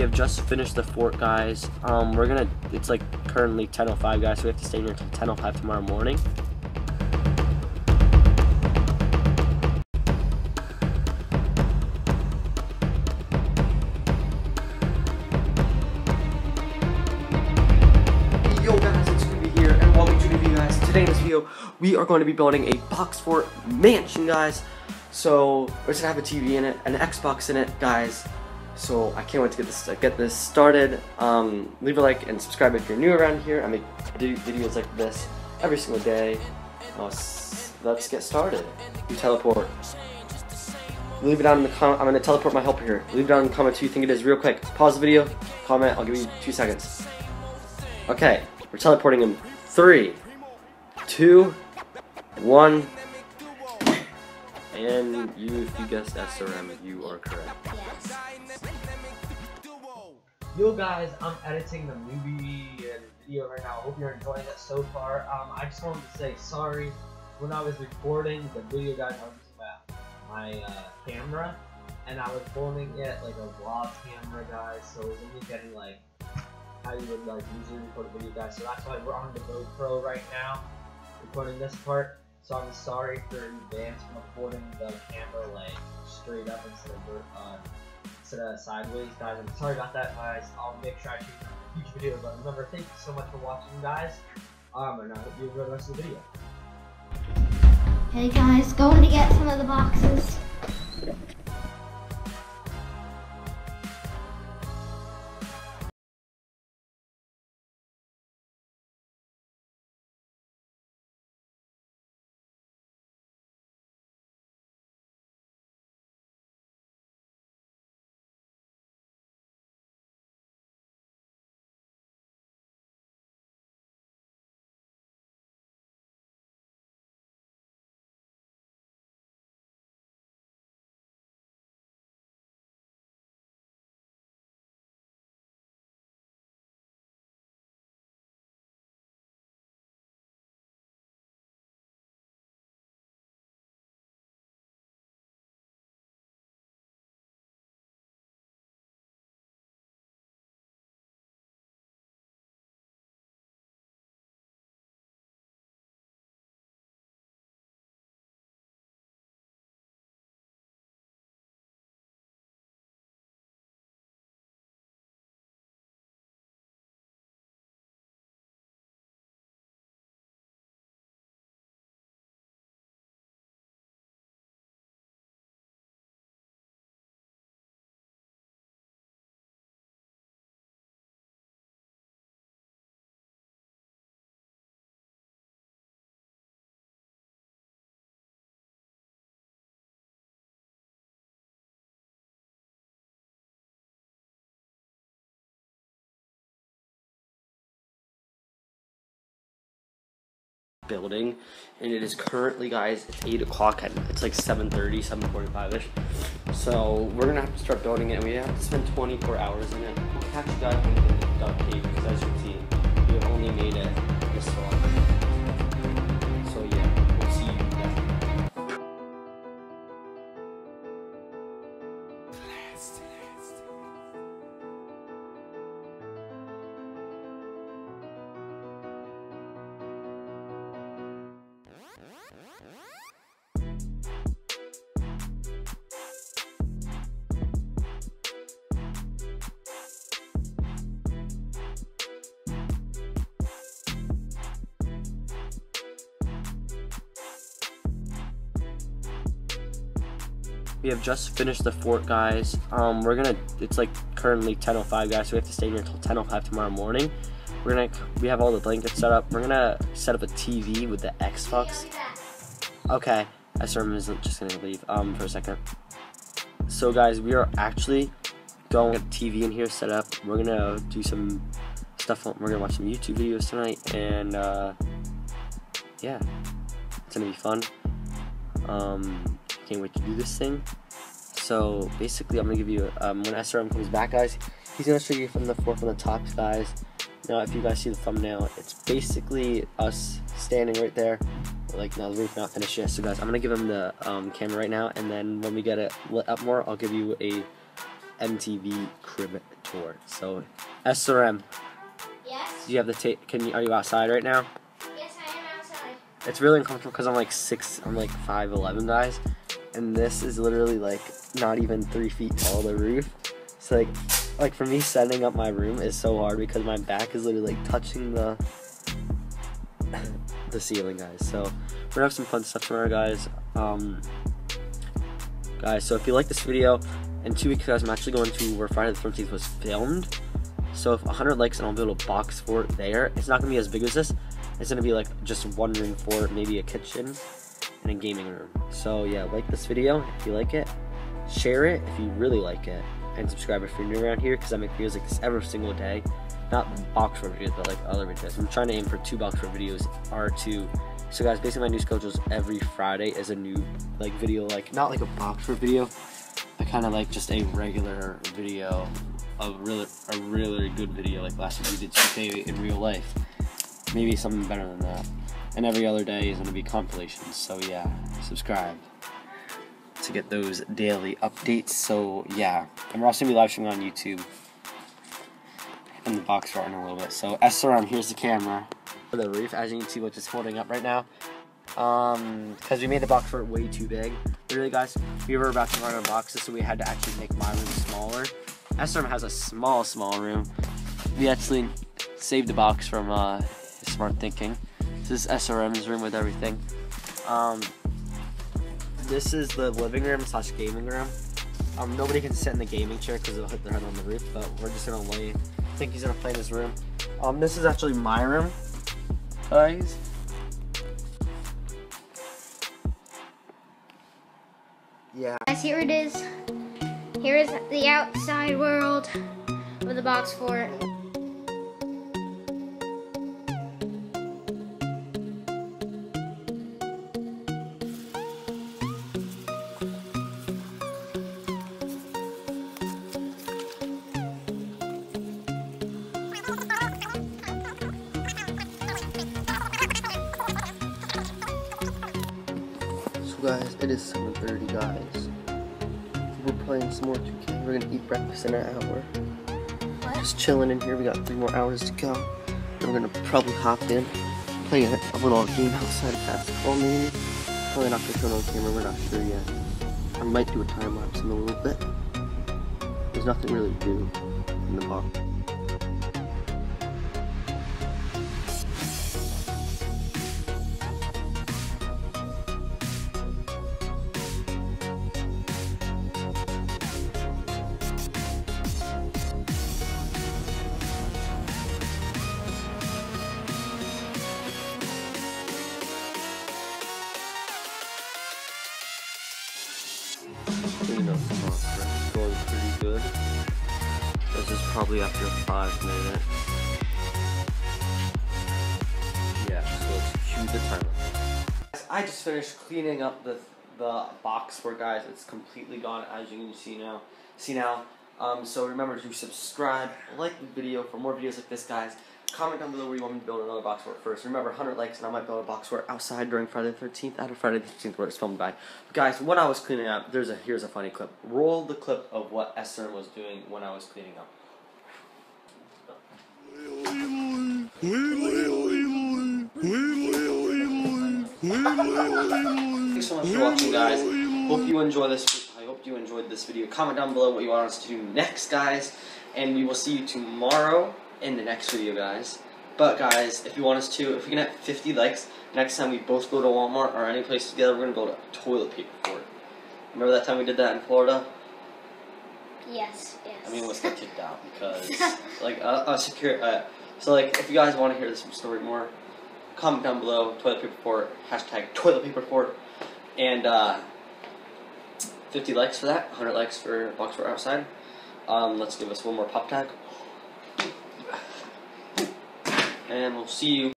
We have just finished the fort, guys. Um, we're gonna. It's like currently 10:05, guys. So we have to stay here until 10:05 tomorrow morning. Yo guys, it's Scooby here, and welcome to the video guys. Today in this video, we are going to be building a box fort mansion, guys. So, we're gonna have a TV in it, an Xbox in it, guys. So, I can't wait to get this get this started. Um, leave a like and subscribe if you're new around here. I make videos like this every single day. Uh, let's get started. You teleport. Leave it down in the comment. I'm gonna teleport my helper here. Leave it down in the comments who you think it is real quick. Pause the video, comment. I'll give you two seconds. Okay, we're teleporting him. Three, two, one. And you, if you guessed SRM, you are correct. Yo guys, I'm editing the movie and video right now. I hope you're enjoying it so far. Um, I just wanted to say sorry. When I was recording the video, guys, I was my, uh, camera, and I was filming it like a vlog camera, guys. So it was only getting like how you would like usually record a video, guys. So that's why we're on the GoPro right now, recording this part. So I'm sorry for advance recording the camera like straight up instead of uh, instead of sideways, guys. I'm sorry about that, guys. I'll make sure I shoot a future video. But remember, thank you so much for watching, guys. Um, and I hope you enjoy the rest of the video. Hey guys, going to get some of the boxes. Building, and it is currently, guys, it's 8 o'clock. At, it's like 7.30, 7.45 ish. So, we're gonna have to start building it, and we have to spend 24 hours in it. We'll catch you guys the duck cave, because as you can see, we only made it this far. We have just finished the fort, guys. Um, we're gonna. It's like currently 10:05, guys. So we have to stay here until 10:05 tomorrow morning. We're gonna. We have all the blankets set up. We're gonna set up a TV with the Xbox. Okay, SRM isn't just gonna leave. Um, for a second. So, guys, we are actually going with TV in here set up. We're gonna do some stuff. We're gonna watch some YouTube videos tonight, and uh, yeah, it's gonna be fun. Um, can't wait to do this thing. So basically, I'm gonna give you um, when SRM comes back, guys. He's gonna show you from the floor from the top, guys. Now, if you guys see the thumbnail, it's basically us standing right there. Like now, the roof not finished yet. So guys, I'm gonna give him the um, camera right now, and then when we get it lit up more, I'll give you a MTV Crib Tour. So, SRM, Yes. do you have the tape? Can you? Are you outside right now? Yes, I am outside. It's really uncomfortable because I'm like six. I'm like five eleven, guys, and this is literally like not even three feet tall. The roof. It's like, like for me setting up my room is so hard because my back is literally like touching the the ceiling, guys. So we're gonna have some fun stuff tomorrow, guys. Um, guys, so if you like this video, in two weeks, guys, I'm actually going to where Friday the 13th was filmed. So if 100 likes and I'll able to box for it there, it's not gonna be as big as this. It's gonna be like just one room for maybe a kitchen and a gaming room. So yeah, like this video if you like it, share it if you really like it, and subscribe if you're new around here because I make videos like this every single day. Not box for videos, but like other videos. I'm trying to aim for two box for videos, R2. So guys, basically my new schedule is every Friday is a new like video, like not like a box for video, but kind of like just a regular video, a really a really good video like last week we did 2K in real life. Maybe something better than that. And every other day is gonna be compilations. So yeah, subscribe to get those daily updates. So yeah, and we're also gonna be live streaming on YouTube in the box art in a little bit. So SRM, here's the camera for the roof, as you can see, which is holding up right now. Um, because we made the box fort way too big. Really, guys, we were about to run out of boxes, so we had to actually make my room smaller. SRM has a small, small room. We actually saved the box from uh, smart thinking. This is SRM's room with everything. Um, this is the living room slash gaming room. Um, nobody can sit in the gaming chair because they'll hit their head on the roof, but we're just gonna lay. I think he's gonna play in his room. Um, this is actually my room, guys. Yeah. Guys, here it is. Here is the outside world with the box fort. So guys, it is 7.30 guys. We're playing some more 2K. We're gonna eat breakfast in an hour. What? Just chilling in here. We got three more hours to go. We're gonna probably hop in, play a, a little game outside of basketball maybe. Probably not gonna turn on camera, we're not sure yet. I might do a time lapse in a little bit. There's nothing really to do in the box. Is going pretty good. This is probably after five minutes. Yeah, so let's cue the timer. I just finished cleaning up the the box for guys. It's completely gone as you can see now. See now. Um, so remember to subscribe, like the video for more videos like this, guys. Comment down below where you want me to build another box fort first. Remember, 100 likes and I might build a box fort outside during Friday the 13th, out of Friday the 13th where it's filmed by. But guys, when I was cleaning up, there's a here's a funny clip. Roll the clip of what Esther was doing when I was cleaning up. Thanks so much for watching, guys. Hope you enjoy this. I hope you enjoyed this video. Comment down below what you want us to do next, guys. And we will see you tomorrow in the next video, guys. But guys, if you want us to, if we can have 50 likes, next time we both go to Walmart or any place together, we're gonna build a toilet paper fort. Remember that time we did that in Florida? Yes, yes. I mean, let's get kicked out because, like, a, a secure. Uh, so, like, if you guys want to hear this story more, comment down below. Toilet paper fort. Hashtag toilet paper fort. And uh, 50 likes for that. 100 likes for box fort outside. Um, let's give us one more pop tag. And we'll see you.